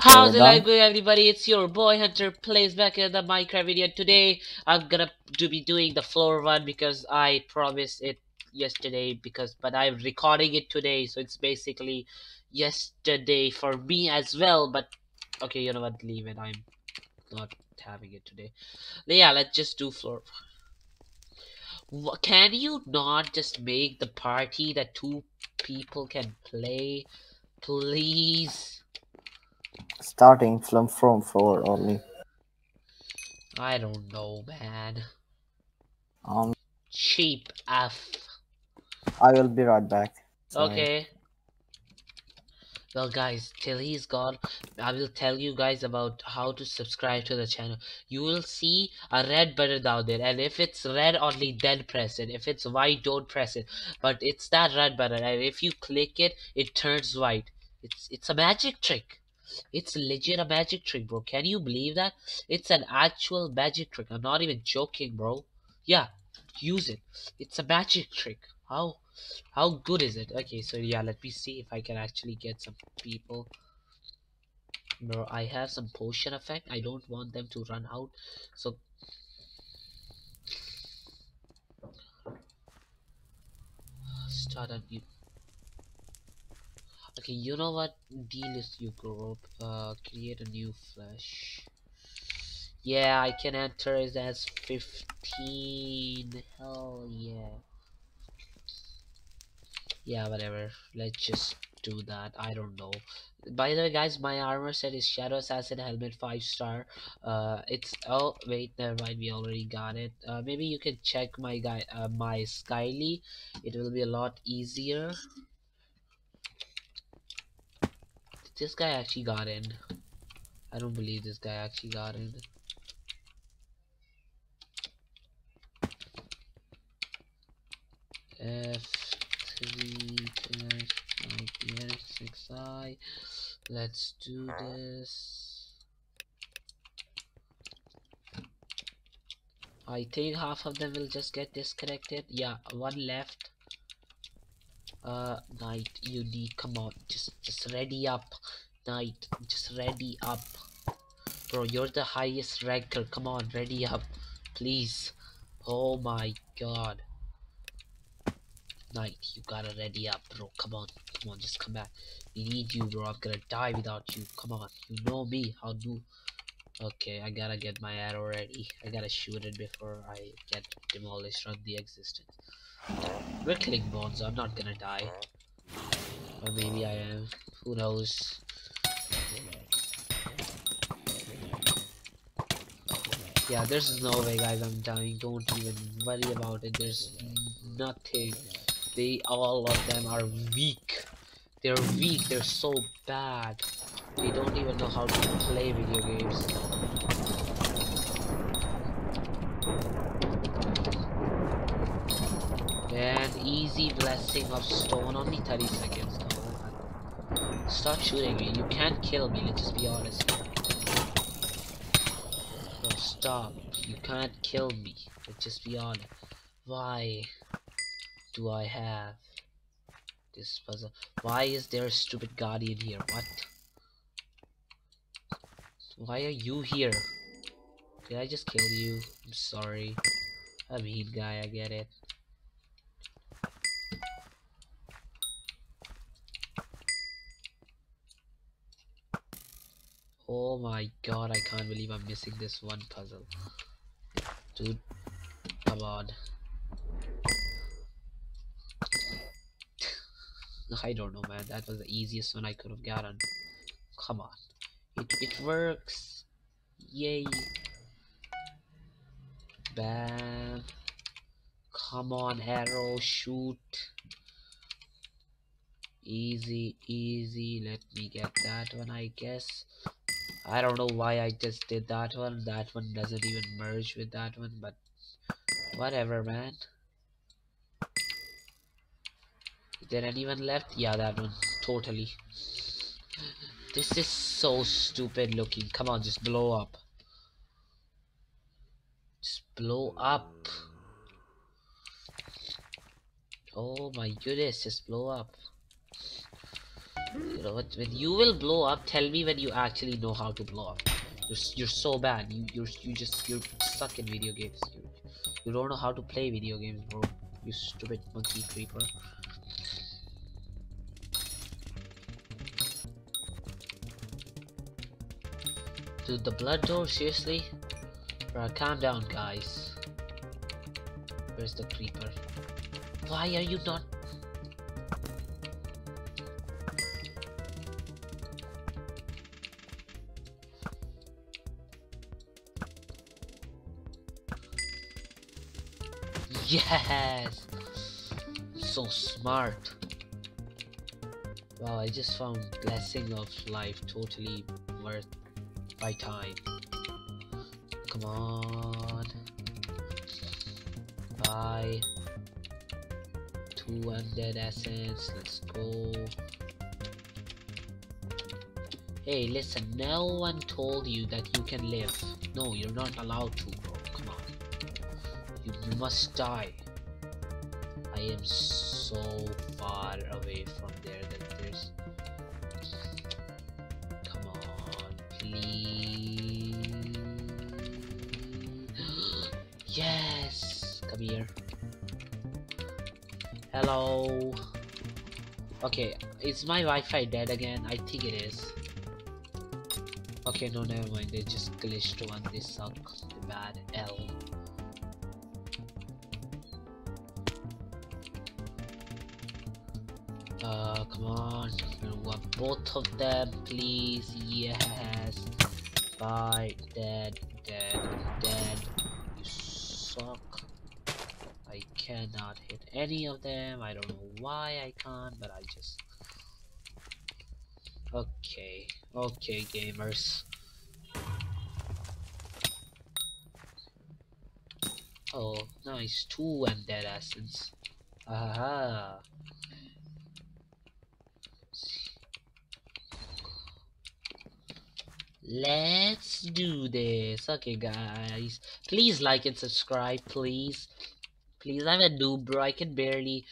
How's it like everybody? It's your boy Hunter Playz back in the Minecraft video. Today I'm gonna to be doing the floor one because I promised it yesterday because but I'm recording it today so it's basically yesterday for me as well but okay you know what leave it I'm not having it today. Yeah let's just do floor Can you not just make the party that two people can play please? Starting from from four only. I don't know man. Um, Cheap F. I will be right back. Sorry. Okay. Well, guys, till he's gone, I will tell you guys about how to subscribe to the channel. You will see a red button down there, and if it's red only, then press it. If it's white, don't press it. But it's that red button, and if you click it, it turns white. It's it's a magic trick. It's legit a magic trick, bro. Can you believe that? It's an actual magic trick. I'm not even joking, bro. Yeah, use it. It's a magic trick. How how good is it? Okay, so yeah, let me see if I can actually get some people. Bro, I have some potion effect. I don't want them to run out. So start a new. Okay, you know what? Delist you group. Uh, create a new flash. Yeah, I can enter it as 15. Hell yeah. Yeah, whatever. Let's just do that. I don't know. By the way, guys, my armor set is Shadow Assassin Helmet 5 star. Uh, it's oh wait, never mind. We already got it. Uh, maybe you can check my guy, uh, my Skyly. It will be a lot easier. This guy actually got in. I don't believe this guy actually got in. F3 6i let's do this I think half of them will just get disconnected yeah one left uh knight you need come on just just ready up knight just ready up bro you're the highest ranker come on ready up please oh my god Knight, you gotta ready up, bro. Come on, come on, just come back. We need you, bro. I'm gonna die without you. Come on, you know me. i'll do? Okay, I gotta get my arrow ready. I gotta shoot it before I get demolished from the existence. We're killing bones. I'm not gonna die, or maybe I am. Who knows? Yeah, there's no way, guys. I'm dying. Don't even worry about it. There's nothing they all of them are weak they're weak they're so bad they don't even know how to play video games. And easy blessing of stone. Only 30 seconds. Stop shooting me. You can't kill me let's just be honest. No stop. You can't kill me let's just be honest. Why do I have this puzzle? Why is there a stupid guardian here? What? Why are you here? Did I just kill you? I'm sorry. I'm a mean guy, I get it. Oh my god, I can't believe I'm missing this one puzzle. Dude, come on. I don't know, man. That was the easiest one I could have gotten. Come on. It, it works. Yay. Bam. Come on, arrow. Shoot. Easy, easy. Let me get that one, I guess. I don't know why I just did that one. That one doesn't even merge with that one, but whatever, man. Is there anyone left? Yeah, that one. Totally. This is so stupid looking. Come on, just blow up. Just blow up. Oh my goodness, just blow up. You know what? When you will blow up, tell me when you actually know how to blow up. You're you're so bad. You you're you just you're stuck in video games. You, you don't know how to play video games, bro. You stupid monkey creeper. Dude, the blood door, seriously? Bro, calm down, guys. Where's the creeper? Why are you not Yes! So smart. Wow, I just found Blessing of Life totally worth my time. Come on. Buy two undead essence. Let's go. Hey, listen, no one told you that you can live. No, you're not allowed to, bro. Come on. You, you must die. I am so far away from Hello. Okay, is my Wi-Fi dead again? I think it is. Okay, no, never mind. They just glitched one. This sucks. Bad L. Uh, come on. Want both of them, please. Yes. Bye. Dead. Dead. Dead. I cannot hit any of them. I don't know why I can't, but I just. Okay. Okay, gamers. Oh, nice. Two undead essence. Aha. Let's do this. Okay, guys. Please like and subscribe, please. Please, I'm a noob, bro. I can barely...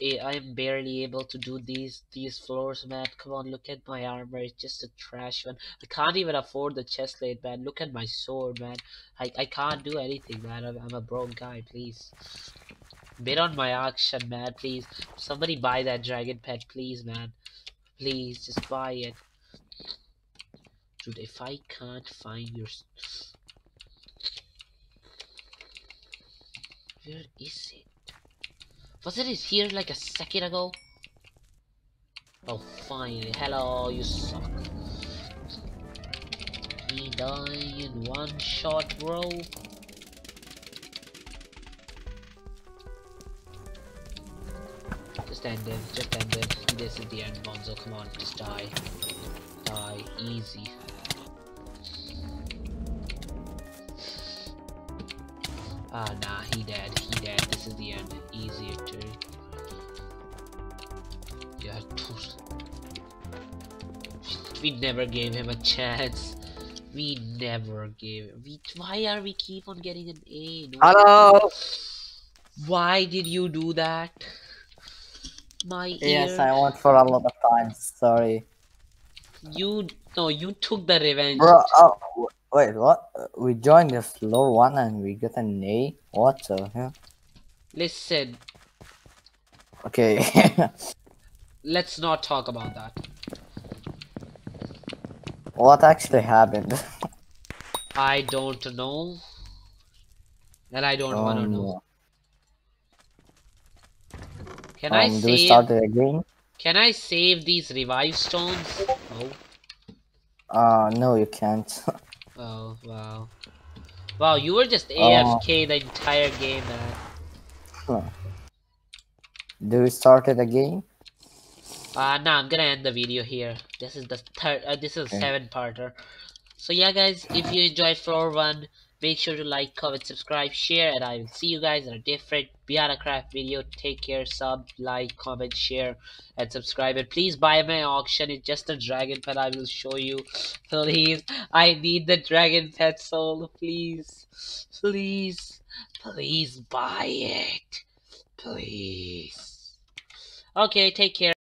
eh, I'm barely able to do these these floors, man. Come on, look at my armor. It's just a trash one. I can't even afford the chest plate, man. Look at my sword, man. I, I can't do anything, man. I'm, I'm a broke guy, please. Bid on my auction, man, please. Somebody buy that dragon pet, please, man. Please, just buy it. Dude, if I can't find your... Where is it? Was it here like a second ago? Oh, finally. Hello, you suck. He died in one shot, bro. Just end him, just end him. This is the end, Bonzo. Come on, just die. Die, easy. He dead, he dead. This is the end. Easier to. Yeah, too. We never gave him a chance. We never gave. We. Why are we keep on getting an A? No- Hello. Why did you do that? My Yes, ear. I went for a lot of times. Sorry, You no, you took the revenge. bro. Oh, wait, what? We joined the floor one and we got an A. What the hell? Listen, Okay. let's not talk about that. what actually happened? I don't know, and I don't want to Um, know. Can I um, do we save? start it again? Can I save these revive stones? No. Uh, no, you can't. Oh wow. Wow, you were just Oh. AFK the entire game, man. do we start it again? Uh, nah, I'm gonna end the video here. This is the third, uh, this is Okay. seven parter. So yeah, guys, if you enjoyed floor one, make sure to like, comment, subscribe, share, and I will see you guys in a different Minecraft video. Take care, sub, like, comment, share, and subscribe. And please buy my auction. It's just a dragon pet. I will show you. Please, I need the dragon pet soul. Please, please, please buy it. Please. Okay, take care.